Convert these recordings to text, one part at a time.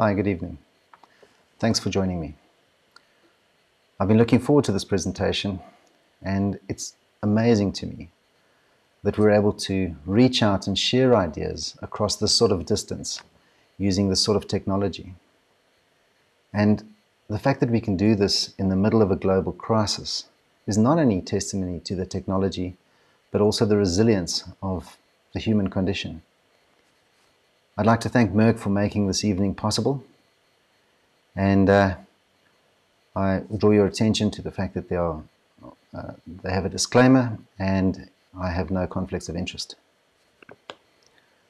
Hi, good evening. Thanks for joining me. I've been looking forward to this presentation and it's amazing to me that we're able to reach out and share ideas across this sort of distance using this sort of technology. And the fact that we can do this in the middle of a global crisis is not only testimony to the technology, but also the resilience of the human condition. I'd like to thank Merck for making this evening possible and uh, I draw your attention to the fact that they, are, uh, they have a disclaimer and I have no conflicts of interest.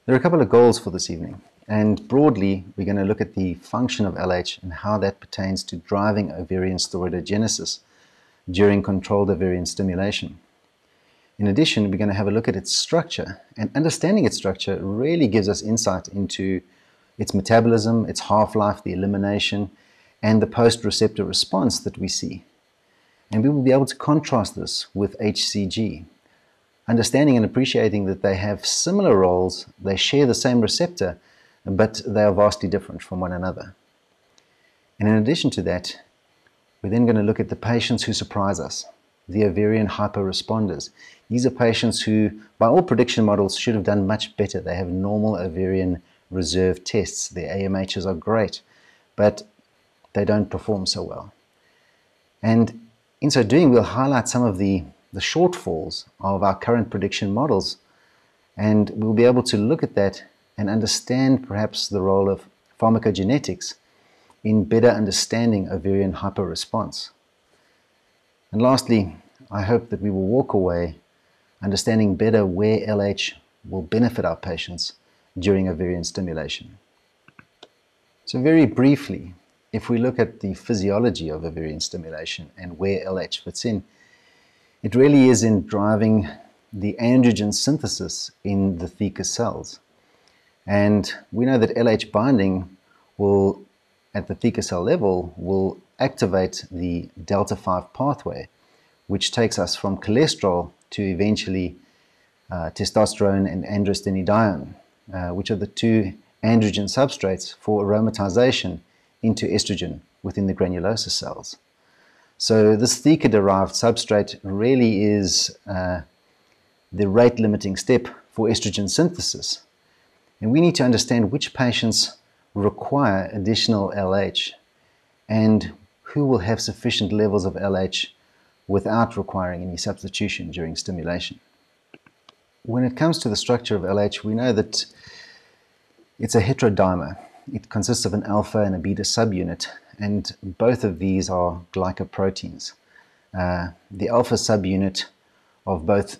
There are a couple of goals for this evening and broadly we're going to look at the function of LH and how that pertains to driving ovarian steroidogenesis during controlled ovarian stimulation. In addition, we're going to have a look at its structure and understanding its structure really gives us insight into its metabolism, its half-life, the elimination, and the post-receptor response that we see. And we will be able to contrast this with HCG, understanding and appreciating that they have similar roles, they share the same receptor, but they are vastly different from one another. And in addition to that, we're then going to look at the patients who surprise us, the ovarian hyporesponders. These are patients who, by all prediction models, should have done much better. They have normal ovarian reserve tests. Their AMHs are great, but they don't perform so well. And in so doing, we'll highlight some of the, the shortfalls of our current prediction models, and we'll be able to look at that and understand perhaps the role of pharmacogenetics in better understanding ovarian hyporesponse. And lastly, I hope that we will walk away understanding better where LH will benefit our patients during ovarian stimulation. So very briefly, if we look at the physiology of ovarian stimulation and where LH fits in, it really is in driving the androgen synthesis in the theca cells. And we know that LH binding will, at the theca cell level, will activate the delta 5 pathway, which takes us from cholesterol to eventually uh, testosterone and androstenedione, uh, which are the two androgen substrates for aromatization into estrogen within the granulosa cells. So this theca-derived substrate really is uh, the rate-limiting step for estrogen synthesis. And we need to understand which patients require additional LH and who will have sufficient levels of LH without requiring any substitution during stimulation. When it comes to the structure of LH, we know that it's a heterodimer. It consists of an alpha and a beta subunit, and both of these are glycoproteins. Uh, the alpha subunit of both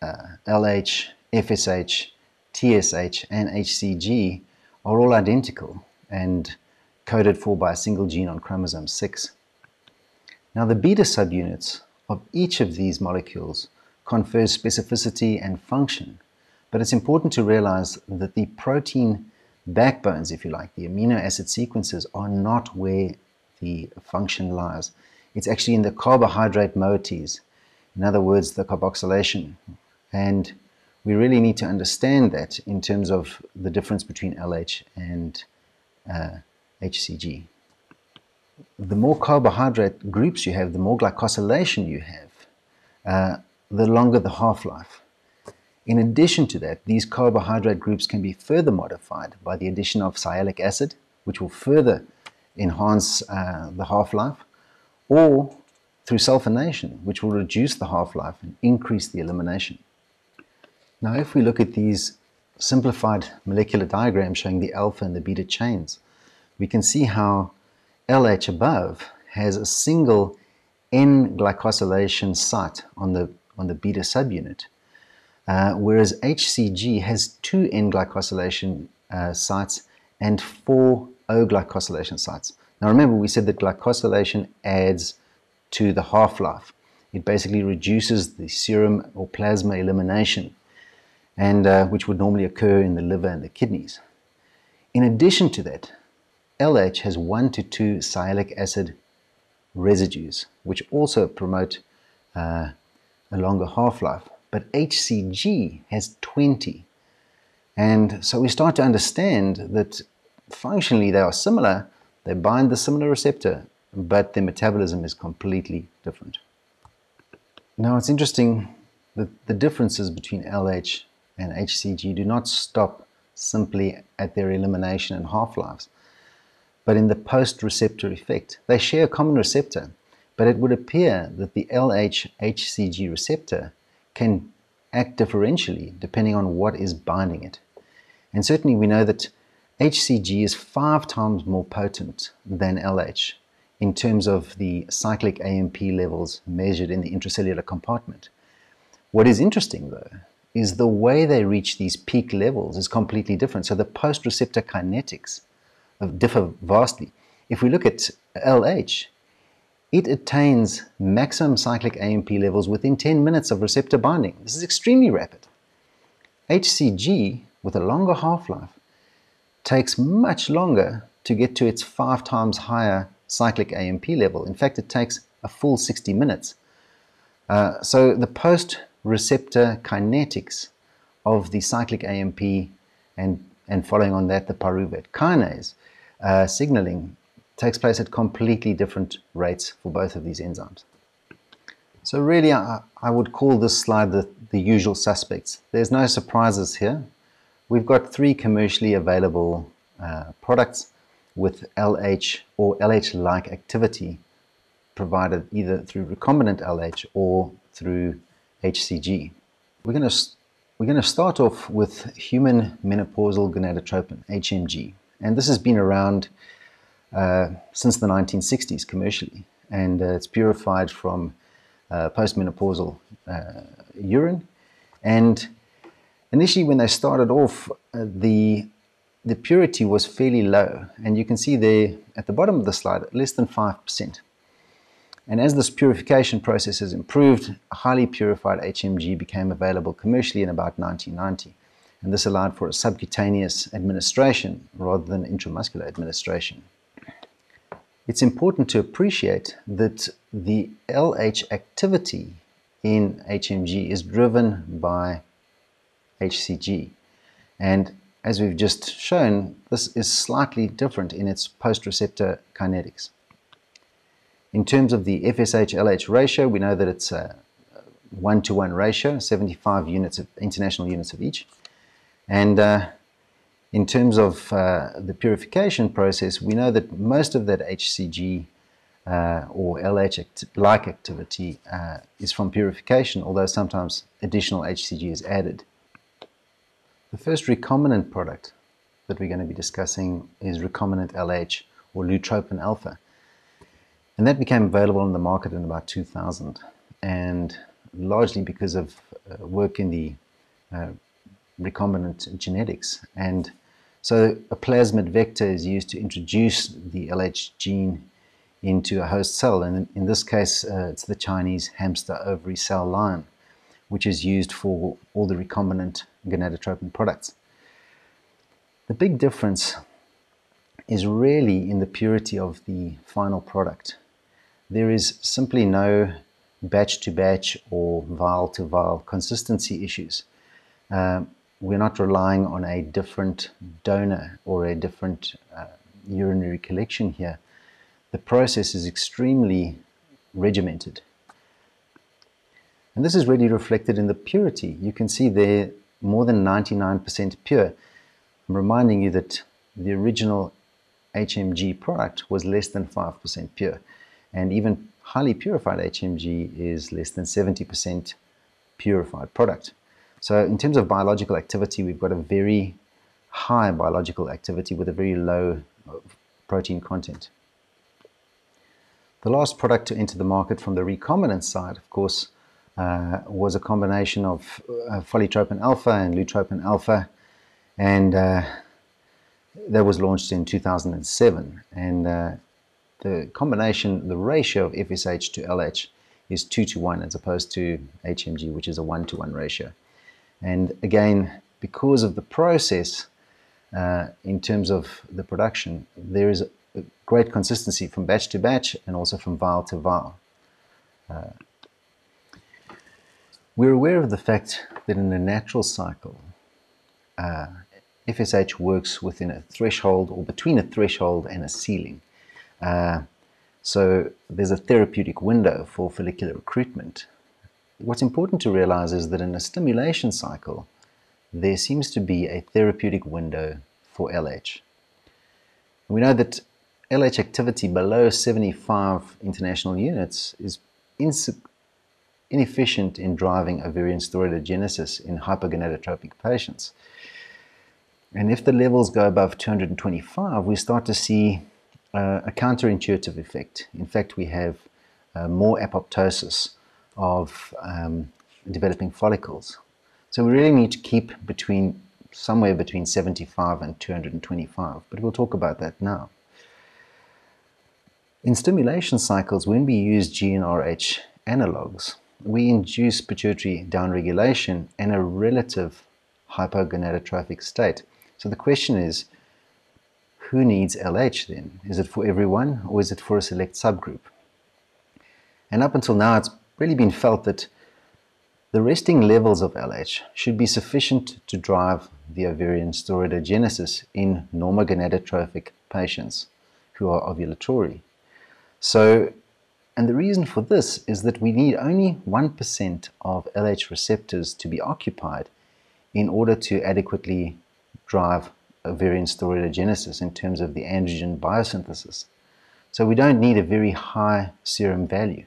uh, LH, FSH, TSH, and HCG are all identical and coded for by a single gene on chromosome 6. Now the beta subunits of each of these molecules confers specificity and function, but it's important to realize that the protein backbones, if you like, the amino acid sequences are not where the function lies. It's actually in the carbohydrate moieties, in other words, the carboxylation. And we really need to understand that in terms of the difference between LH and uh, HCG. The more carbohydrate groups you have, the more glycosylation you have, uh, the longer the half-life. In addition to that, these carbohydrate groups can be further modified by the addition of sialic acid, which will further enhance uh, the half-life, or through sulfonation, which will reduce the half-life and increase the elimination. Now, if we look at these simplified molecular diagrams showing the alpha and the beta chains, we can see how LH above has a single N-glycosylation site on the, on the beta subunit, uh, whereas HCG has two N-glycosylation uh, sites and four O-glycosylation sites. Now remember, we said that glycosylation adds to the half-life. It basically reduces the serum or plasma elimination, and uh, which would normally occur in the liver and the kidneys. In addition to that, LH has 1 to 2 sialic acid residues, which also promote uh, a longer half-life but HCG has 20. And so we start to understand that functionally they are similar, they bind the similar receptor, but their metabolism is completely different. Now it's interesting that the differences between LH and HCG do not stop simply at their elimination and half-lives, but in the post-receptor effect. They share a common receptor, but it would appear that the LH-HCG receptor can act differentially depending on what is binding it. And certainly we know that HCG is five times more potent than LH in terms of the cyclic AMP levels measured in the intracellular compartment. What is interesting though is the way they reach these peak levels is completely different. So the post-receptor kinetics differ vastly. If we look at LH, it attains maximum cyclic AMP levels within 10 minutes of receptor binding. This is extremely rapid. HCG, with a longer half-life, takes much longer to get to its five times higher cyclic AMP level. In fact, it takes a full 60 minutes. Uh, so the post-receptor kinetics of the cyclic AMP and, and following on that the pyruvate kinase uh, signaling takes place at completely different rates for both of these enzymes. So really I, I would call this slide the, the usual suspects. There's no surprises here. We've got three commercially available uh, products with LH or LH-like activity provided either through recombinant LH or through HCG. We're going to we're going to start off with human menopausal gonadotropin, HMG. And this has been around uh, since the 1960s commercially. And uh, it's purified from uh, postmenopausal uh, urine. And initially, when they started off, uh, the the purity was fairly low. And you can see there at the bottom of the slide, less than 5%. And as this purification process has improved, highly purified HMG became available commercially in about 1990. And this allowed for a subcutaneous administration rather than intramuscular administration. It's important to appreciate that the LH activity in HMG is driven by HCG. And as we've just shown, this is slightly different in its post-receptor kinetics. In terms of the FSH-LH ratio, we know that it's a one-to-one -one ratio, 75 units of international units of each. And uh, in terms of uh, the purification process, we know that most of that HCG uh, or LH-like activity uh, is from purification, although sometimes additional HCG is added. The first recombinant product that we're going to be discussing is recombinant LH or lutropin alpha. And that became available on the market in about 2000 and largely because of uh, work in the uh, recombinant genetics. And so a plasmid vector is used to introduce the LH gene into a host cell. And in this case, uh, it's the Chinese hamster ovary cell line which is used for all the recombinant gonadotropin products. The big difference is really in the purity of the final product. There is simply no batch to batch or vial to vial consistency issues. Um, we're not relying on a different donor or a different uh, urinary collection here. The process is extremely regimented. And this is really reflected in the purity. You can see there more than 99% pure. I'm reminding you that the original HMG product was less than 5% pure. And even highly purified HMG is less than 70% purified product. So in terms of biological activity, we've got a very high biological activity with a very low protein content. The last product to enter the market from the recombinant side, of course, uh, was a combination of uh, follitropin alpha and lutropin alpha, and uh, that was launched in 2007. And uh, the combination, the ratio of FSH to LH is 2 to 1 as opposed to HMG, which is a 1 to 1 ratio. And again, because of the process uh, in terms of the production, there is a great consistency from batch to batch and also from vial to vial. Uh, we're aware of the fact that in a natural cycle, uh, FSH works within a threshold or between a threshold and a ceiling. Uh, so there's a therapeutic window for follicular recruitment. What's important to realize is that in a stimulation cycle, there seems to be a therapeutic window for LH. We know that LH activity below 75 international units is inefficient in driving ovarian steroidogenesis in hypogonadotropic patients. And if the levels go above 225, we start to see uh, a counterintuitive effect. In fact, we have uh, more apoptosis of um, developing follicles. So we really need to keep between somewhere between 75 and 225, but we'll talk about that now. In stimulation cycles, when we use GnRH analogs, we induce pituitary downregulation and a relative hypogonadotrophic state. So the question is, who needs LH then? Is it for everyone or is it for a select subgroup? And up until now, it's really been felt that the resting levels of LH should be sufficient to drive the ovarian steroidogenesis in normogonadotrophic patients who are ovulatory. So, and the reason for this is that we need only 1% of LH receptors to be occupied in order to adequately drive ovarian steroidogenesis in terms of the androgen biosynthesis. So we don't need a very high serum value.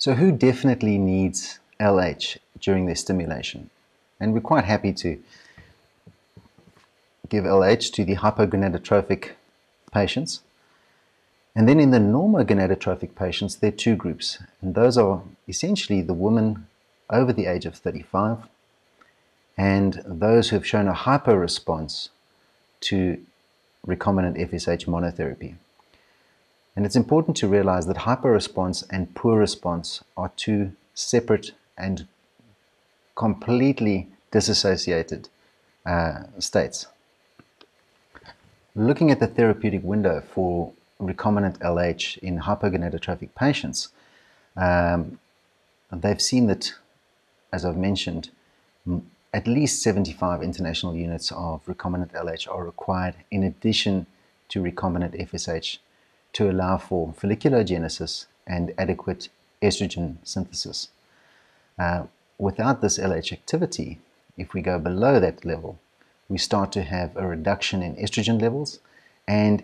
So who definitely needs LH during their stimulation? And we're quite happy to give LH to the hypogonadotrophic patients. And then in the normogonadotrophic patients, there are two groups. And those are essentially the women over the age of 35 and those who have shown a hypo response to recombinant FSH monotherapy. And it's important to realize that hypo response and poor response are two separate and completely disassociated uh, states. Looking at the therapeutic window for recombinant LH in hypogonadotrophic patients, um, they've seen that, as I've mentioned, at least 75 international units of recombinant LH are required in addition to recombinant FSH to allow for folliculogenesis and adequate estrogen synthesis. Uh, without this LH activity, if we go below that level, we start to have a reduction in estrogen levels and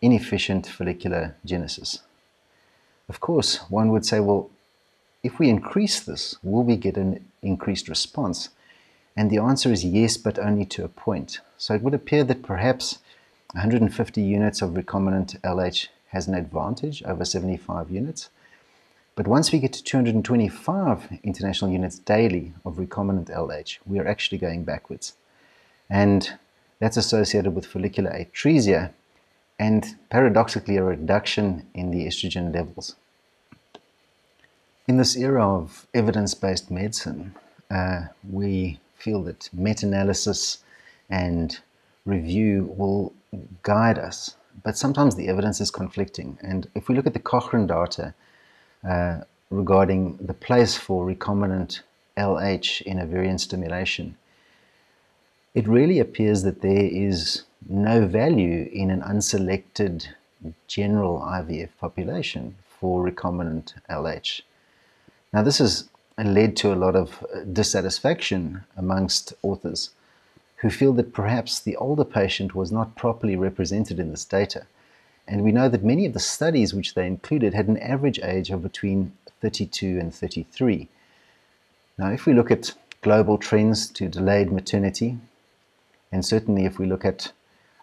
inefficient follicular genesis. Of course, one would say, well, if we increase this, will we get an increased response? And the answer is yes, but only to a point. So it would appear that perhaps 150 units of recombinant LH has an advantage over 75 units. But once we get to 225 international units daily of recombinant LH, we are actually going backwards. And that's associated with follicular atresia and paradoxically a reduction in the estrogen levels. In this era of evidence-based medicine, uh, we feel that meta-analysis and review will guide us, but sometimes the evidence is conflicting. And if we look at the Cochrane data uh, regarding the place for recombinant LH in ovarian stimulation, it really appears that there is no value in an unselected general IVF population for recombinant LH. Now, this has led to a lot of dissatisfaction amongst authors who feel that perhaps the older patient was not properly represented in this data. And we know that many of the studies which they included had an average age of between 32 and 33. Now, if we look at global trends to delayed maternity, and certainly if we look at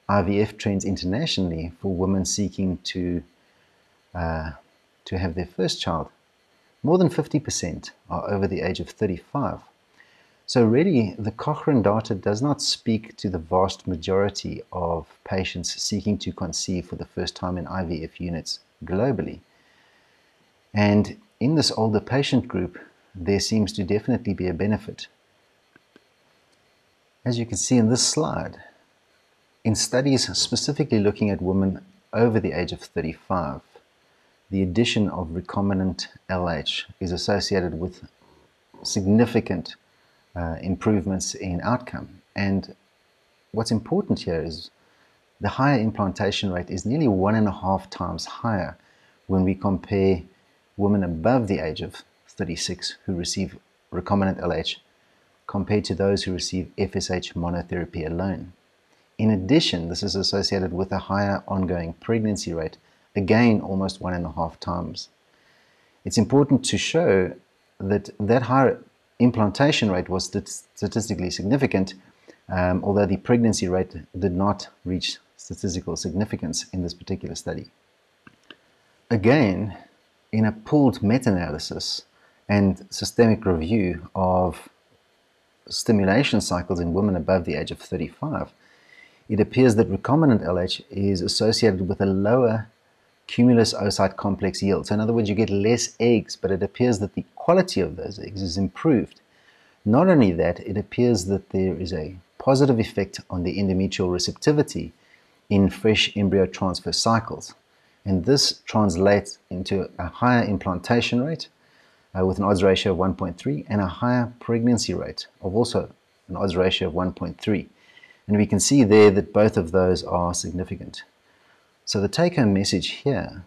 IVF trends internationally for women seeking to, uh, to have their first child, more than 50% are over the age of 35. So really, the Cochrane data does not speak to the vast majority of patients seeking to conceive for the first time in IVF units globally. And in this older patient group, there seems to definitely be a benefit. As you can see in this slide, in studies specifically looking at women over the age of 35, the addition of recombinant LH is associated with significant uh, improvements in outcome. And what's important here is the higher implantation rate is nearly one and a half times higher when we compare women above the age of 36 who receive recombinant LH compared to those who receive FSH monotherapy alone. In addition, this is associated with a higher ongoing pregnancy rate, again almost one and a half times. It's important to show that that higher implantation rate was statistically significant, um, although the pregnancy rate did not reach statistical significance in this particular study. Again, in a pooled meta-analysis and systemic review of stimulation cycles in women above the age of 35, it appears that recombinant LH is associated with a lower cumulus oocyte complex yield. So in other words, you get less eggs, but it appears that the quality of those eggs is improved. Not only that, it appears that there is a positive effect on the endometrial receptivity in fresh embryo transfer cycles. And this translates into a higher implantation rate uh, with an odds ratio of 1.3 and a higher pregnancy rate of also an odds ratio of 1.3. And we can see there that both of those are significant. So the take-home message here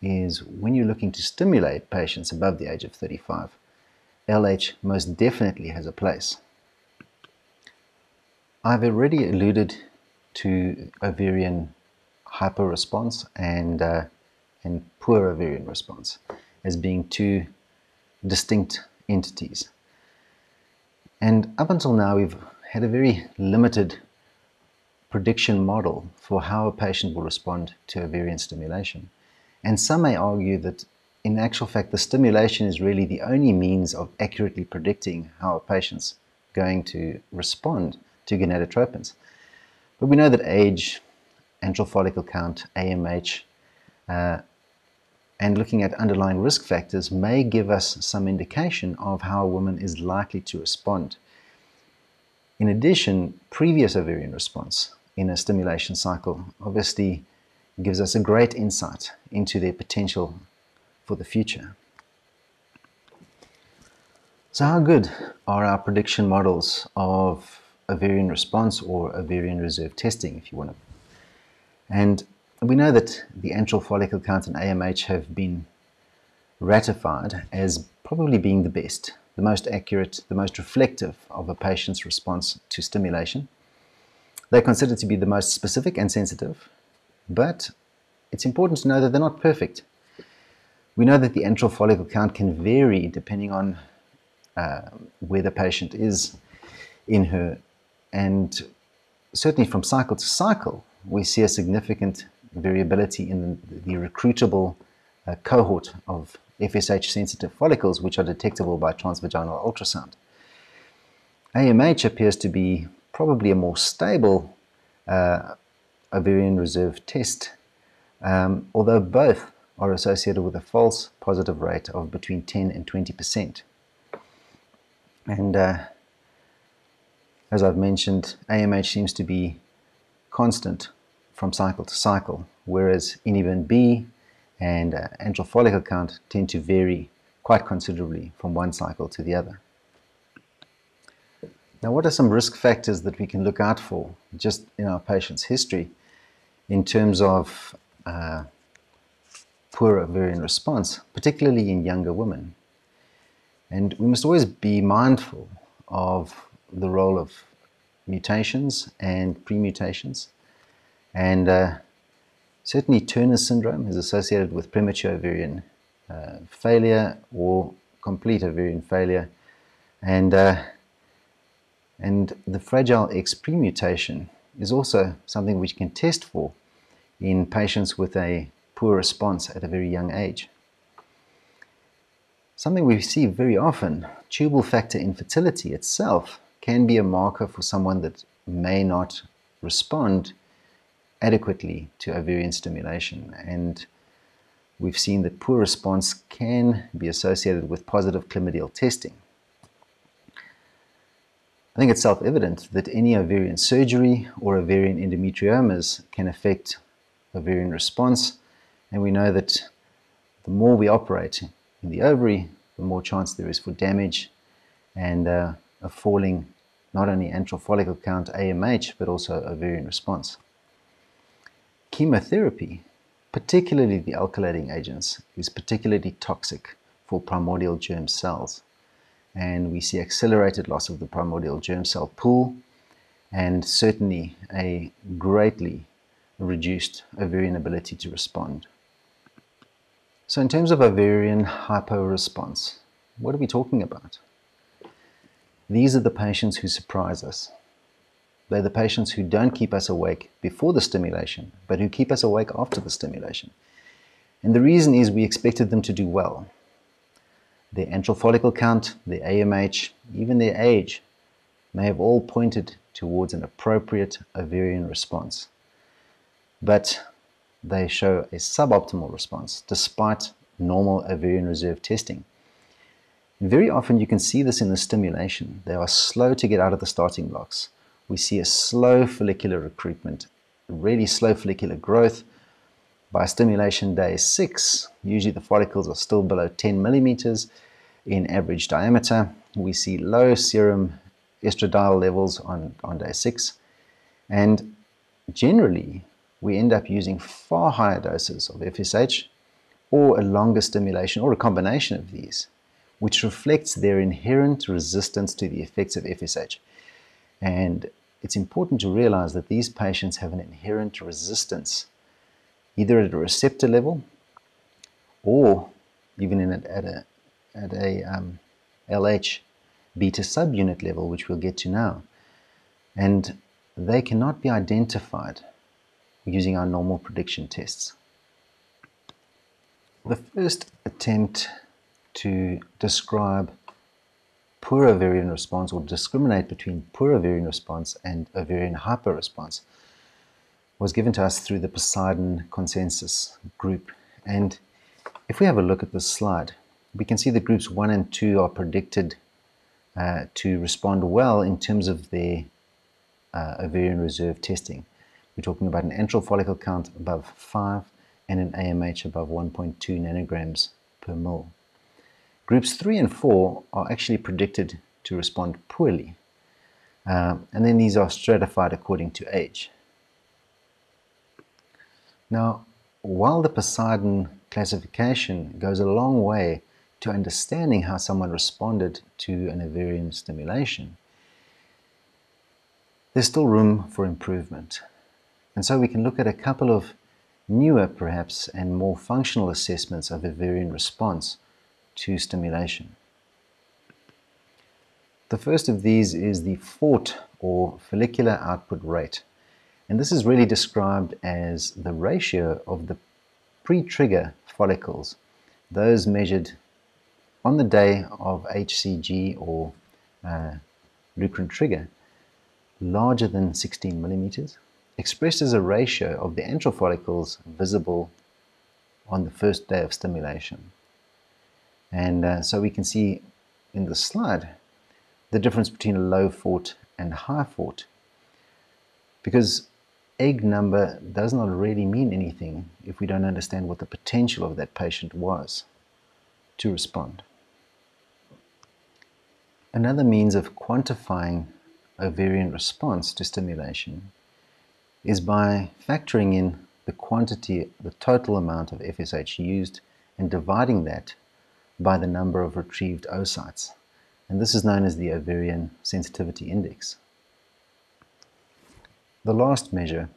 is when you're looking to stimulate patients above the age of 35, LH most definitely has a place. I've already alluded to ovarian hyporesponse and, uh, and poor ovarian response as being two distinct entities. And up until now, we've had a very limited prediction model for how a patient will respond to ovarian stimulation. And some may argue that in actual fact, the stimulation is really the only means of accurately predicting how a patient's going to respond to gonadotropins. But we know that age, antral follicle count, AMH, uh, and looking at underlying risk factors may give us some indication of how a woman is likely to respond. In addition, previous ovarian response in a stimulation cycle obviously gives us a great insight into their potential for the future. So how good are our prediction models of ovarian response or ovarian reserve testing, if you want to? And we know that the antral follicle count and AMH have been ratified as probably being the best, the most accurate, the most reflective of a patient's response to stimulation. They're considered to be the most specific and sensitive, but it's important to know that they're not perfect. We know that the antral follicle count can vary depending on uh, where the patient is in her, and certainly from cycle to cycle, we see a significant variability in the, the recruitable uh, cohort of FSH sensitive follicles, which are detectable by transvaginal ultrasound. AMH appears to be probably a more stable uh, ovarian reserve test, um, although both are associated with a false positive rate of between 10 and 20 percent. And uh, as I've mentioned, AMH seems to be constant from cycle to cycle, whereas inhibin B and uh, antral follicle count tend to vary quite considerably from one cycle to the other. Now, what are some risk factors that we can look out for just in our patient's history in terms of uh, poor ovarian response, particularly in younger women? And we must always be mindful of the role of mutations and premutations and uh, certainly Turner syndrome is associated with premature ovarian uh, failure or complete ovarian failure. And, uh, and the fragile X premutation is also something which can test for in patients with a poor response at a very young age. Something we see very often, tubal factor infertility itself can be a marker for someone that may not respond adequately to ovarian stimulation. And we've seen that poor response can be associated with positive chlamydial testing. I think it's self-evident that any ovarian surgery or ovarian endometriomas can affect ovarian response. And we know that the more we operate in the ovary, the more chance there is for damage and uh, a falling not only antral follicle count, AMH, but also ovarian response. Chemotherapy, particularly the alkylating agents, is particularly toxic for primordial germ cells. And we see accelerated loss of the primordial germ cell pool and certainly a greatly reduced ovarian ability to respond. So in terms of ovarian hyporesponse, what are we talking about? These are the patients who surprise us. They're the patients who don't keep us awake before the stimulation, but who keep us awake after the stimulation. And the reason is we expected them to do well. Their antral follicle count, the AMH, even their age may have all pointed towards an appropriate ovarian response. But they show a suboptimal response despite normal ovarian reserve testing. Very often you can see this in the stimulation. They are slow to get out of the starting blocks. We see a slow follicular recruitment, really slow follicular growth. By stimulation day six, usually the follicles are still below 10 millimeters in average diameter. We see low serum estradiol levels on, on day six. And generally, we end up using far higher doses of FSH or a longer stimulation or a combination of these which reflects their inherent resistance to the effects of FSH. And it's important to realize that these patients have an inherent resistance, either at a receptor level or even in a, at a, at a um, LH beta subunit level, which we'll get to now. And they cannot be identified using our normal prediction tests. The first attempt to describe poor ovarian response or discriminate between poor ovarian response and ovarian hyporesponse was given to us through the Poseidon consensus group. And if we have a look at this slide, we can see that groups 1 and 2 are predicted uh, to respond well in terms of their uh, ovarian reserve testing. We're talking about an antral follicle count above 5 and an AMH above 1.2 nanograms per mole. Groups 3 and 4 are actually predicted to respond poorly. Um, and then these are stratified according to age. Now, while the Poseidon classification goes a long way to understanding how someone responded to an ovarian stimulation, there's still room for improvement. And so we can look at a couple of newer, perhaps, and more functional assessments of ovarian response to stimulation. The first of these is the FORT, or follicular output rate. And this is really described as the ratio of the pre-trigger follicles, those measured on the day of HCG or uh, Lucrin trigger, larger than 16 millimeters, expressed as a ratio of the antral follicles visible on the first day of stimulation. And uh, so we can see in the slide the difference between a low FORT and high FORT. Because egg number does not really mean anything if we don't understand what the potential of that patient was to respond. Another means of quantifying ovarian response to stimulation is by factoring in the quantity, the total amount of FSH used and dividing that by the number of retrieved oocytes. And this is known as the ovarian sensitivity index. The last measure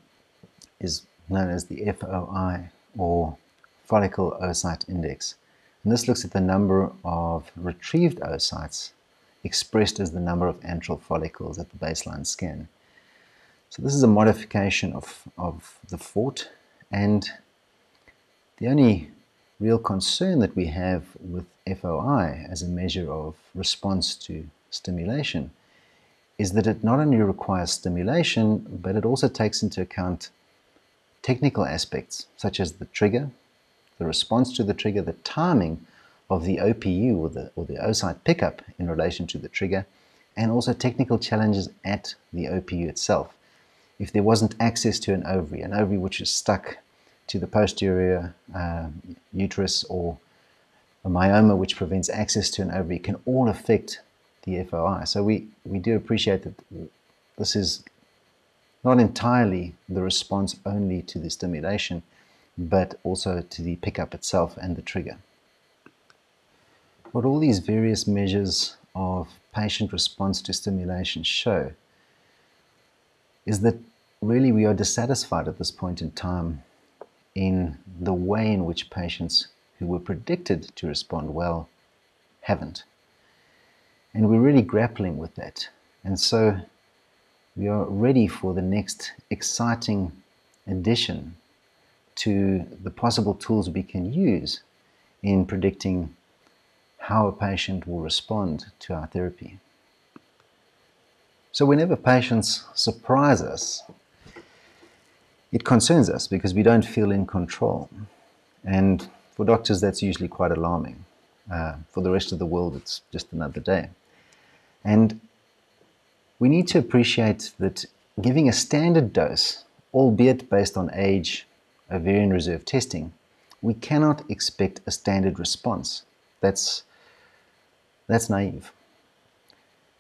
is known as the FOI, or follicle oocyte index. And this looks at the number of retrieved oocytes expressed as the number of antral follicles at the baseline scan. So this is a modification of, of the FORT, and the only real concern that we have with FOI as a measure of response to stimulation is that it not only requires stimulation, but it also takes into account technical aspects such as the trigger, the response to the trigger, the timing of the OPU or the, or the oocyte pickup in relation to the trigger, and also technical challenges at the OPU itself. If there wasn't access to an ovary, an ovary which is stuck to the posterior uh, uterus or a myoma which prevents access to an ovary can all affect the FOI. So we, we do appreciate that this is not entirely the response only to the stimulation, but also to the pickup itself and the trigger. What all these various measures of patient response to stimulation show is that really we are dissatisfied at this point in time in the way in which patients who were predicted to respond well haven't. And we're really grappling with that. And so we are ready for the next exciting addition to the possible tools we can use in predicting how a patient will respond to our therapy. So, whenever patients surprise us, it concerns us because we don't feel in control. And for doctors, that's usually quite alarming. Uh, for the rest of the world, it's just another day. And we need to appreciate that giving a standard dose, albeit based on age, ovarian reserve testing, we cannot expect a standard response. That's, that's naive.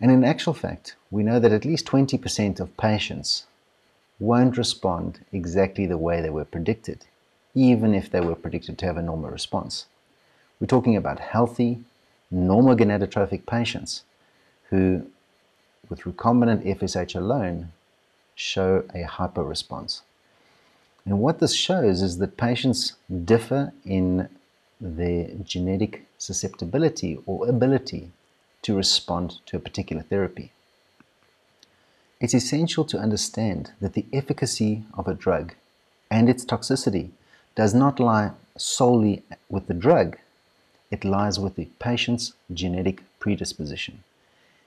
And in actual fact, we know that at least 20% of patients won't respond exactly the way they were predicted, even if they were predicted to have a normal response. We're talking about healthy, normogonadotrophic patients who, with recombinant FSH alone, show a hypo response. And what this shows is that patients differ in their genetic susceptibility or ability to respond to a particular therapy. It's essential to understand that the efficacy of a drug and its toxicity does not lie solely with the drug, it lies with the patient's genetic predisposition.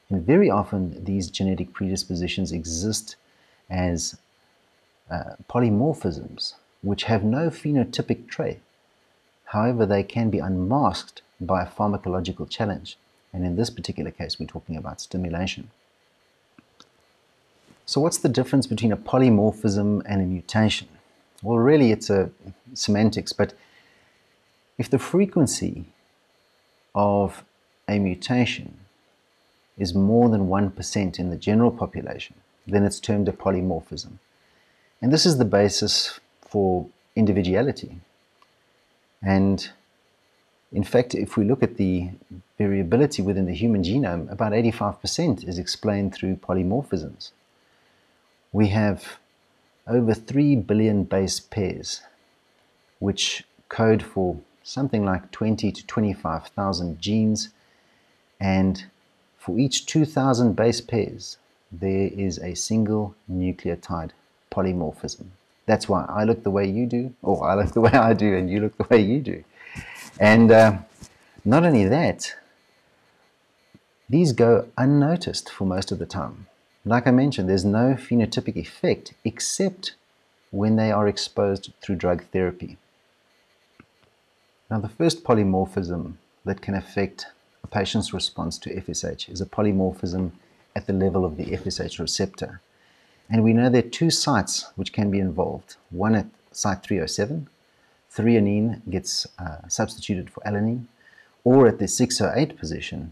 And very often, these genetic predispositions exist as uh, polymorphisms which have no phenotypic trait. However, they can be unmasked by a pharmacological challenge. And in this particular case, we're talking about stimulation. So, what's the difference between a polymorphism and a mutation? Well, really, it's a semantics, but if the frequency of a mutation is more than 1% in the general population, then it's termed a polymorphism. And this is the basis for individuality. And in fact, if we look at the variability within the human genome, about 85% is explained through polymorphisms. We have over 3 billion base pairs, which code for something like 20 to 25,000 genes. And for each 2,000 base pairs, there is a single nucleotide polymorphism. That's why I look the way you do, or I look the way I do, and you look the way you do. And uh, not only that, these go unnoticed for most of the time. Like I mentioned, there's no phenotypic effect except when they are exposed through drug therapy. Now, the first polymorphism that can affect a patient's response to FSH is a polymorphism at the level of the FSH receptor. And we know there are two sites which can be involved. One at site 307, threonine gets uh, substituted for alanine, or at the 608 position,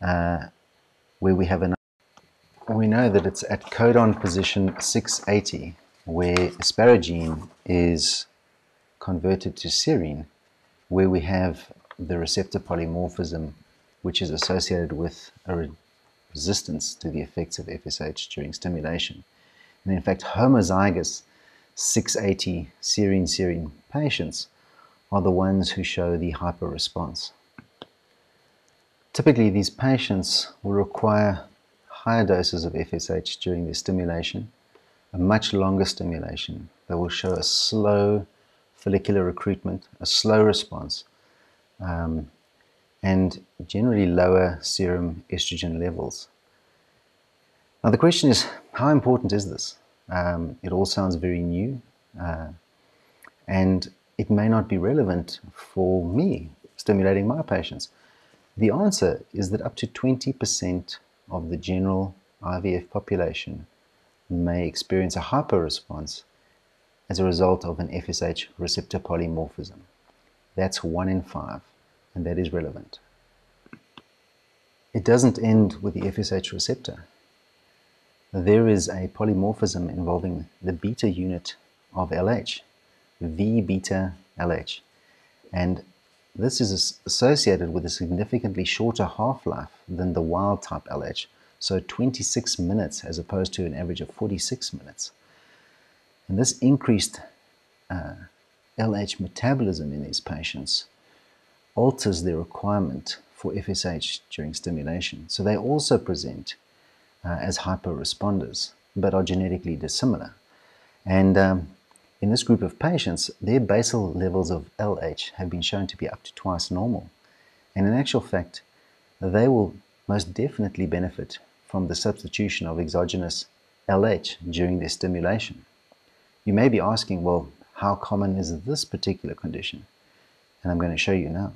uh, where we have an. We know that it's at codon position 680, where asparagine is converted to serine, where we have the receptor polymorphism, which is associated with a resistance to the effects of FSH during stimulation. And in fact, homozygous 680 serine serine patients are the ones who show the hypo response. Typically, these patients will require higher doses of FSH during their stimulation, a much longer stimulation that will show a slow follicular recruitment, a slow response, um, and generally lower serum estrogen levels. Now, the question is how important is this? Um, it all sounds very new, uh, and it may not be relevant for me stimulating my patients. The answer is that up to 20% of the general IVF population may experience a hyporesponse as a result of an FSH receptor polymorphism. That's one in five, and that is relevant. it doesn't end with the FSH receptor. There is a polymorphism involving the beta unit of LH, V beta LH. And this is associated with a significantly shorter half-life than the wild type LH, so 26 minutes as opposed to an average of 46 minutes. And this increased uh, LH metabolism in these patients alters the requirement for FSH during stimulation. So they also present uh, as hypo-responders, but are genetically dissimilar. And um, in this group of patients, their basal levels of LH have been shown to be up to twice normal. And in actual fact, they will most definitely benefit from the substitution of exogenous LH during their stimulation. You may be asking, well, how common is this particular condition? And I'm going to show you now.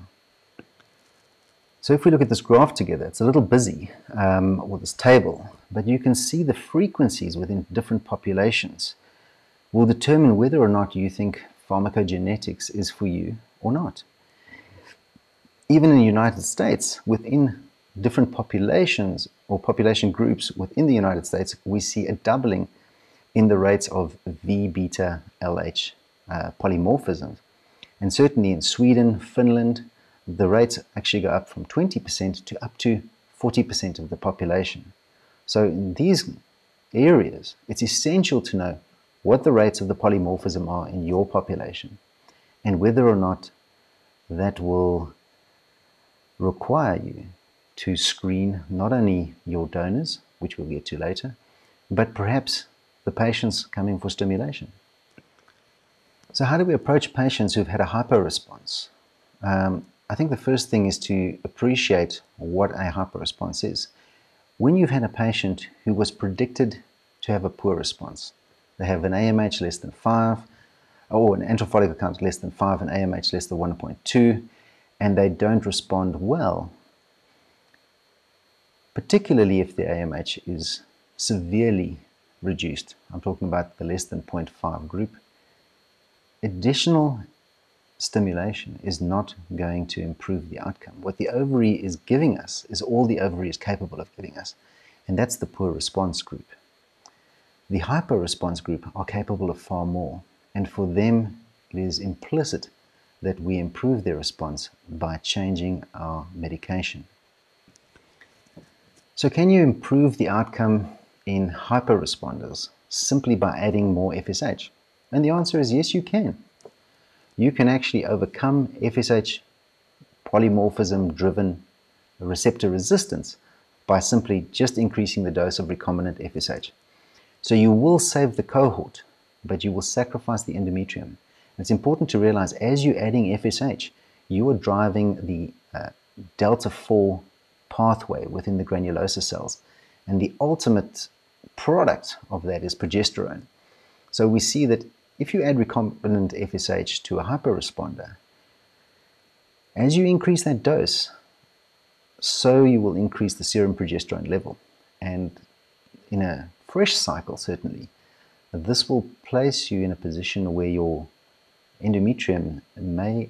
So if we look at this graph together, it's a little busy um, with this table, but you can see the frequencies within different populations will determine whether or not you think pharmacogenetics is for you or not. Even in the United States, within different populations or population groups within the United States, we see a doubling in the rates of V beta LH uh, polymorphisms. And certainly in Sweden, Finland, the rates actually go up from 20% to up to 40% of the population. So in these areas, it's essential to know what the rates of the polymorphism are in your population and whether or not that will require you to screen not only your donors, which we'll get to later, but perhaps the patients coming for stimulation. So how do we approach patients who've had a hypo response? Um, I think the first thing is to appreciate what a hypo response is. When you've had a patient who was predicted to have a poor response, they have an AMH less than 5, or an antral follicle count less than 5, an AMH less than 1.2, and they don't respond well, particularly if the AMH is severely reduced. I'm talking about the less than 0.5 group. Additional stimulation is not going to improve the outcome. What the ovary is giving us is all the ovary is capable of giving us, and that's the poor response group. The hypo response group are capable of far more, and for them it is implicit that we improve their response by changing our medication. So can you improve the outcome in hypo responders simply by adding more FSH? And the answer is yes, you can you can actually overcome FSH polymorphism driven receptor resistance by simply just increasing the dose of recombinant FSH. So you will save the cohort, but you will sacrifice the endometrium. And it's important to realize as you're adding FSH, you are driving the uh, delta 4 pathway within the granulosa cells. And the ultimate product of that is progesterone. So we see that if you add recombinant FSH to a hyporesponder, as you increase that dose, so you will increase the serum progesterone level. And in a fresh cycle, certainly, this will place you in a position where your endometrium may,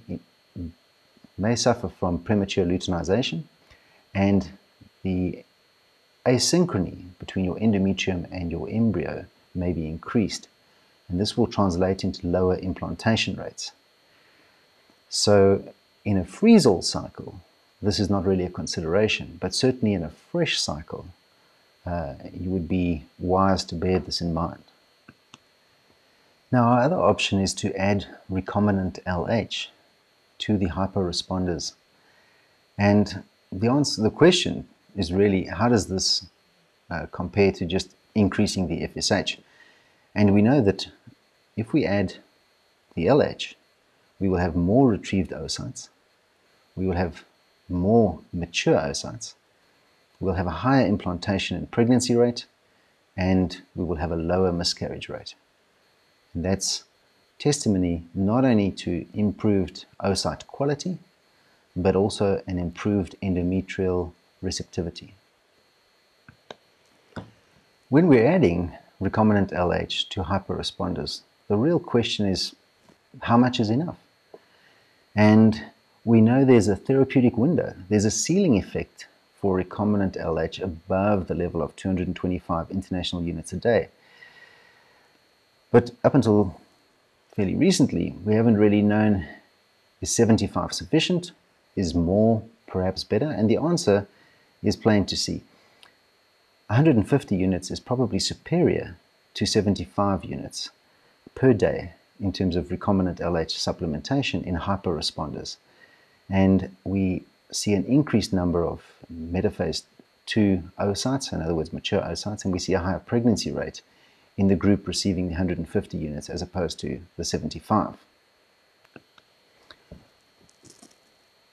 may suffer from premature luteinization and the asynchrony between your endometrium and your embryo may be increased and this will translate into lower implantation rates. So in a freeze-all cycle, this is not really a consideration, but certainly in a fresh cycle, uh, you would be wise to bear this in mind. Now, our other option is to add recombinant LH to the hyporesponders. And the answer, the question is really, how does this uh, compare to just increasing the FSH? And we know that if we add the LH, we will have more retrieved oocytes, we will have more mature oocytes, we'll have a higher implantation and pregnancy rate, and we will have a lower miscarriage rate. And that's testimony not only to improved oocyte quality, but also an improved endometrial receptivity. When we're adding recombinant LH to hyporesponders, the real question is how much is enough? And we know there's a therapeutic window, there's a ceiling effect for recombinant LH above the level of 225 international units a day. But up until fairly recently, we haven't really known is 75 sufficient? Is more perhaps better? And the answer is plain to see. 150 units is probably superior to 75 units per day in terms of recombinant LH supplementation in hyporesponders. And we see an increased number of metaphase 2 oocytes, in other words, mature oocytes, and we see a higher pregnancy rate in the group receiving 150 units as opposed to the 75.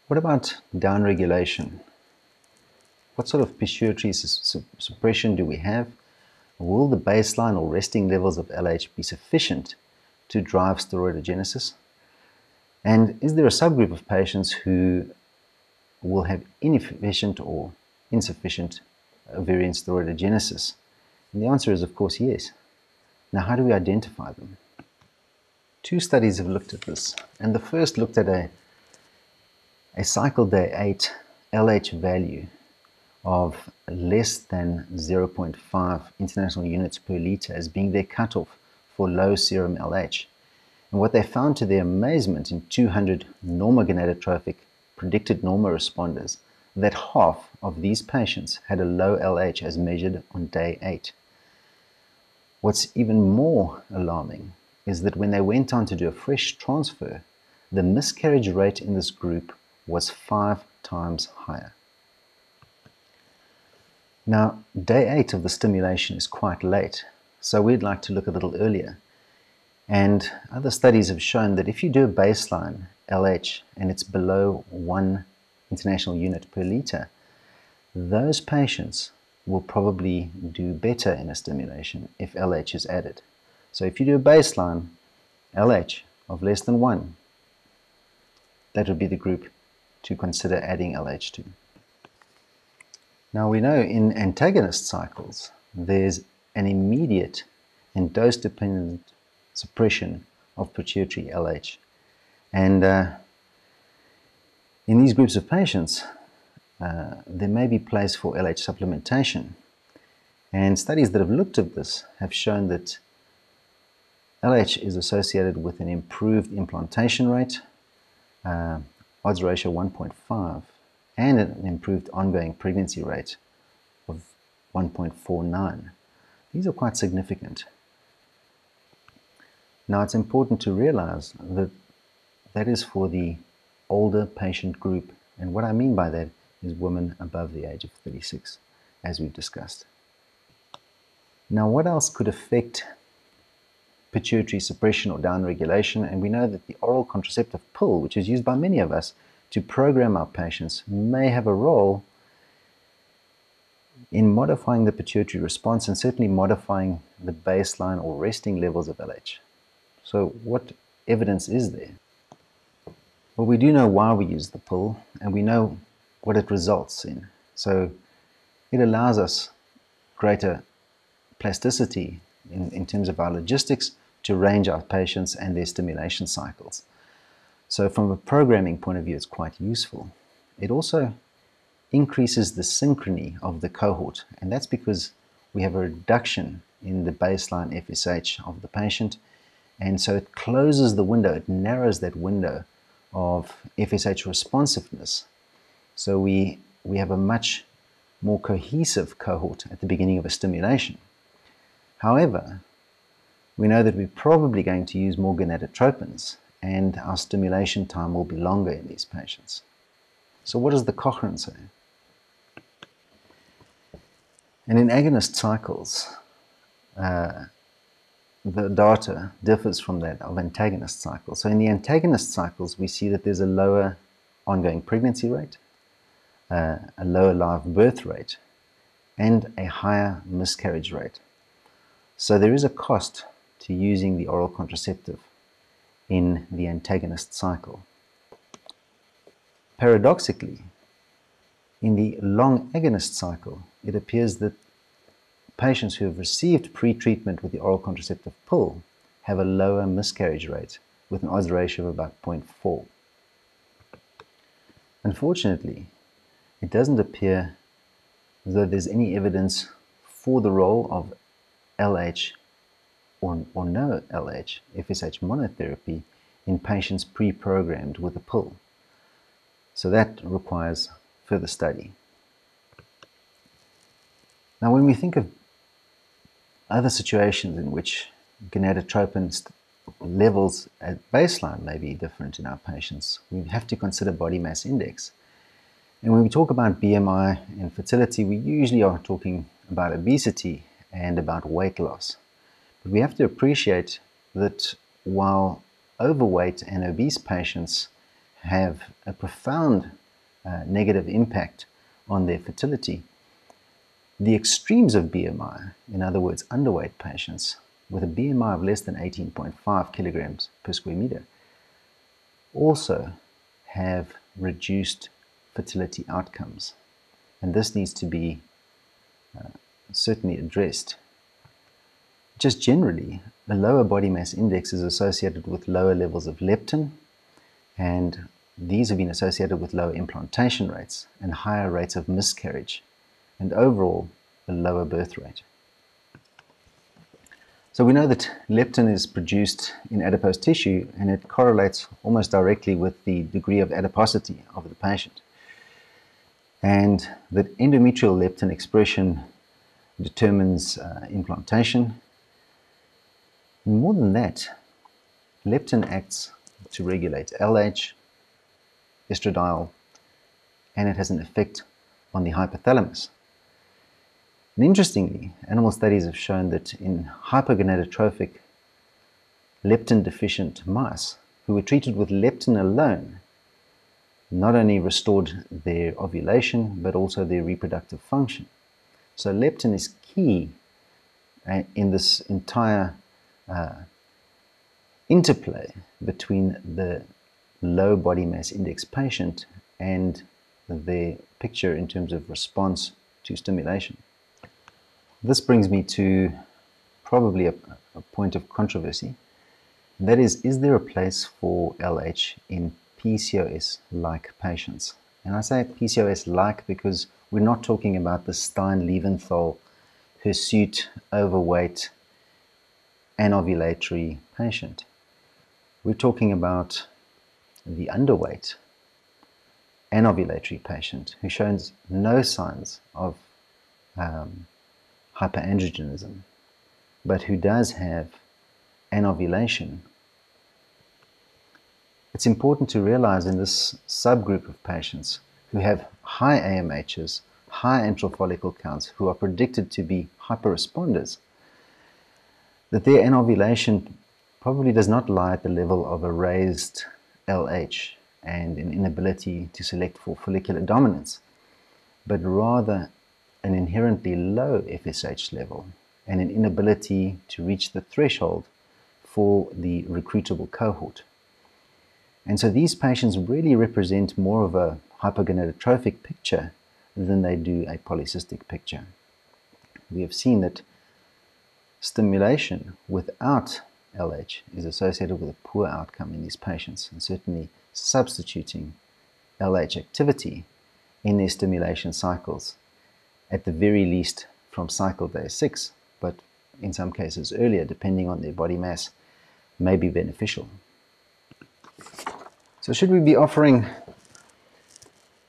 What about downregulation? What sort of pituitary su suppression do we have? Will the baseline or resting levels of LH be sufficient to drive steroidogenesis? And is there a subgroup of patients who will have inefficient or insufficient ovarian steroidogenesis? And the answer is, of course, yes. Now, how do we identify them? Two studies have looked at this, and the first looked at a, a cycle day 8 LH value of less than 0.5 international units per liter as being their cutoff for low serum LH. And what they found to their amazement in 200 normogonadotrophic predicted normal responders, that half of these patients had a low LH as measured on day 8. What's even more alarming is that when they went on to do a fresh transfer, the miscarriage rate in this group was five times higher. Now, day eight of the stimulation is quite late, so we'd like to look a little earlier. And other studies have shown that if you do a baseline LH and it's below one international unit per liter, those patients will probably do better in a stimulation if LH is added. So if you do a baseline LH of less than 1, that would be the group to consider adding LH to. Now we know in antagonist cycles there's an immediate and dose-dependent suppression of pituitary LH. And uh, in these groups of patients, uh, there may be place for LH supplementation. And studies that have looked at this have shown that LH is associated with an improved implantation rate, uh, odds ratio 1.5, and an improved ongoing pregnancy rate of 1.49. These are quite significant. Now it's important to realize that that is for the older patient group. And what I mean by that is women above the age of 36, as we've discussed. Now, what else could affect pituitary suppression or downregulation? And we know that the oral contraceptive pill, which is used by many of us to program our patients, may have a role in modifying the pituitary response and certainly modifying the baseline or resting levels of LH. So, what evidence is there? Well, we do know why we use the pill, and we know what it results in. So it allows us greater plasticity in, in terms of our logistics to range our patients and their stimulation cycles. So from a programming point of view, it's quite useful. It also increases the synchrony of the cohort, and that's because we have a reduction in the baseline FSH of the patient, and so it closes the window, it narrows that window of FSH responsiveness so we, we have a much more cohesive cohort at the beginning of a stimulation. However, we know that we're probably going to use more gonadotropins and our stimulation time will be longer in these patients. So what does the Cochrane say? And in agonist cycles, uh, the data differs from that of antagonist cycles. So in the antagonist cycles, we see that there's a lower ongoing pregnancy rate, uh, a lower live birth rate and a higher miscarriage rate. So there is a cost to using the oral contraceptive in the antagonist cycle. Paradoxically, in the long agonist cycle, it appears that patients who have received pre-treatment with the oral contraceptive pill have a lower miscarriage rate with an odds ratio of about 0.4. Unfortunately, it doesn't appear though there's any evidence for the role of LH or, no LH, FSH monotherapy, in patients pre-programmed with a pill. So that requires further study. Now, when we think of other situations in which gonadotropin levels at baseline may be different in our patients, we have to consider body mass index. And when we talk about BMI and fertility, we usually are talking about obesity and about weight loss. We have to appreciate that while overweight and obese patients have a profound uh, negative impact on their fertility, the extremes of BMI, in other words, underweight patients with a BMI of less than 18.5 kilograms per square meter, also have reduced fertility outcomes. And this needs to be uh, certainly addressed. Just generally, a lower body mass index is associated with lower levels of leptin, and these have been associated with lower implantation rates and higher rates of miscarriage, and overall, a lower birth rate. So we know that leptin is produced in adipose tissue and it correlates almost directly with the degree of adiposity of the patient and that endometrial leptin expression determines uh, implantation. More than that, leptin acts to regulate LH, estradiol, and it has an effect on the hypothalamus. And interestingly, animal studies have shown that in hypogonadotrophic leptin deficient mice who were treated with leptin alone not only restored their ovulation, but also their reproductive function. So leptin is key uh, in this entire uh, interplay between the low body mass index patient and their picture in terms of response to stimulation. This brings me to probably a, a point of controversy. That is, is there a place for LH in PCOS-like patients. And I say PCOS-like because we're not talking about the Stein-Leventhal hirsute, overweight, anovulatory patient. We're talking about the underweight, anovulatory patient who shows no signs of um, hyperandrogenism, but who does have an ovulation. it's important to realize in this subgroup of patients who have high AMHs, high antral follicle counts, who are predicted to be hyperresponders, that their anovulation probably does not lie at the level of a raised LH and an inability to select for follicular dominance, but rather an inherently low FSH level and an inability to reach the threshold for the recruitable cohort. And so these patients really represent more of a hypogonadotrophic picture than they do a polycystic picture. We have seen that stimulation without LH is associated with a poor outcome in these patients, and certainly substituting LH activity in their stimulation cycles, at the very least from cycle day six, but in some cases earlier, depending on their body mass, may be beneficial. So should we be offering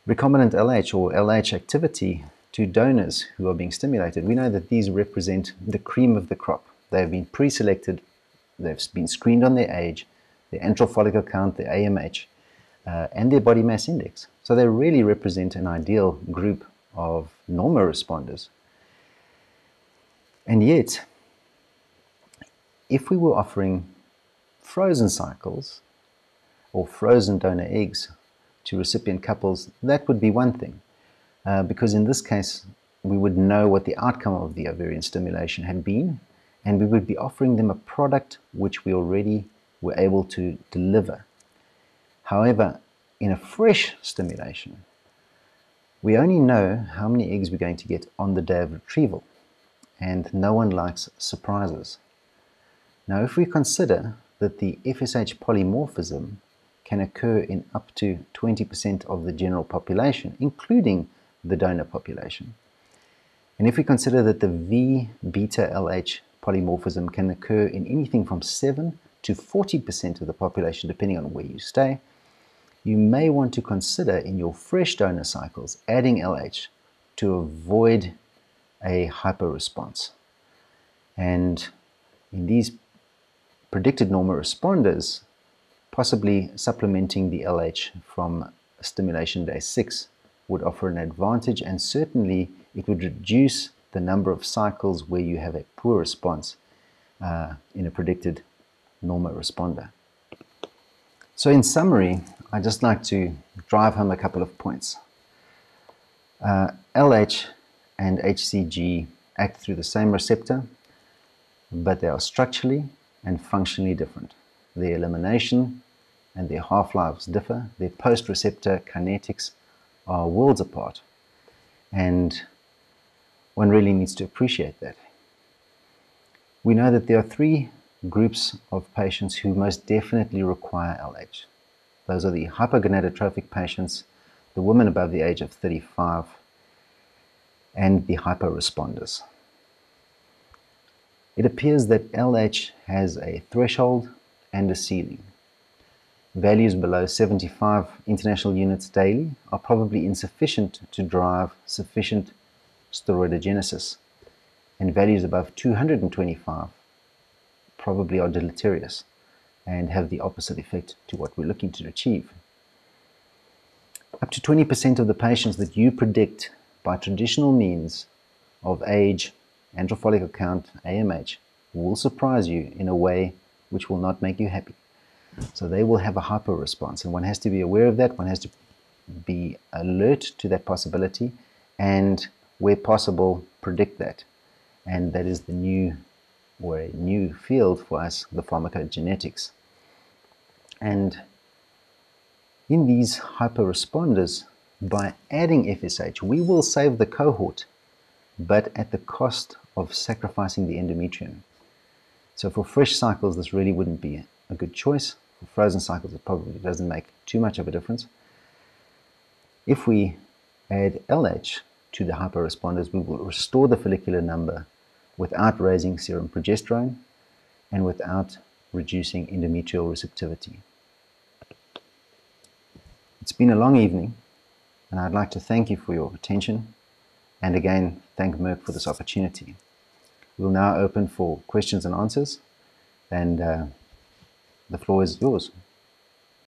recombinant LH or LH activity to donors who are being stimulated? We know that these represent the cream of the crop. They have been pre-selected, they've been screened on their age, their antral follicle count, their AMH, uh, and their body mass index. So they really represent an ideal group of normal responders. And yet, if we were offering frozen cycles or frozen donor eggs to recipient couples, that would be one thing. Uh, because in this case, we would know what the outcome of the ovarian stimulation had been, and we would be offering them a product which we already were able to deliver. However, in a fresh stimulation, we only know how many eggs we're going to get on the day of retrieval, and no one likes surprises. Now, if we consider that the FSH polymorphism can occur in up to 20% of the general population, including the donor population. And if we consider that the V beta LH polymorphism can occur in anything from 7 to 40% of the population, depending on where you stay, you may want to consider in your fresh donor cycles adding LH to avoid a hypo response. And in these predicted normal responders, possibly supplementing the LH from stimulation day 6 would offer an advantage and certainly it would reduce the number of cycles where you have a poor response uh, in a predicted normal responder. So in summary, I'd just like to drive home a couple of points. Uh, LH and HCG act through the same receptor, but they are structurally and functionally different. Their elimination and their half-lives differ. Their post-receptor kinetics are worlds apart. And one really needs to appreciate that. We know that there are three groups of patients who most definitely require LH. Those are the hypogonadotrophic patients, the women above the age of 35, and the hyporesponders. It appears that LH has a threshold and a ceiling. Values below 75 international units daily are probably insufficient to drive sufficient steroidogenesis, and values above 225 probably are deleterious and have the opposite effect to what we're looking to achieve. Up to 20% of the patients that you predict by traditional means of age, antral follicle count, AMH, will surprise you in a way which will not make you happy. So they will have a hypo response, and one has to be aware of that. One has to be alert to that possibility, and where possible, predict that. And that is the new or a new field for us, the pharmacogenetics. And in these hypo-responders, by adding FSH, we will save the cohort, but at the cost of sacrificing the endometrium. So for fresh cycles, this really wouldn't be a good choice. Frozen cycles, it probably doesn't make too much of a difference. If we add LH to the hyporesponders, we will restore the follicular number without raising serum progesterone and without reducing endometrial receptivity. It's been a long evening, and I'd like to thank you for your attention and again thank Merck for this opportunity. We'll now open for questions and answers, and uh, the floor is yours.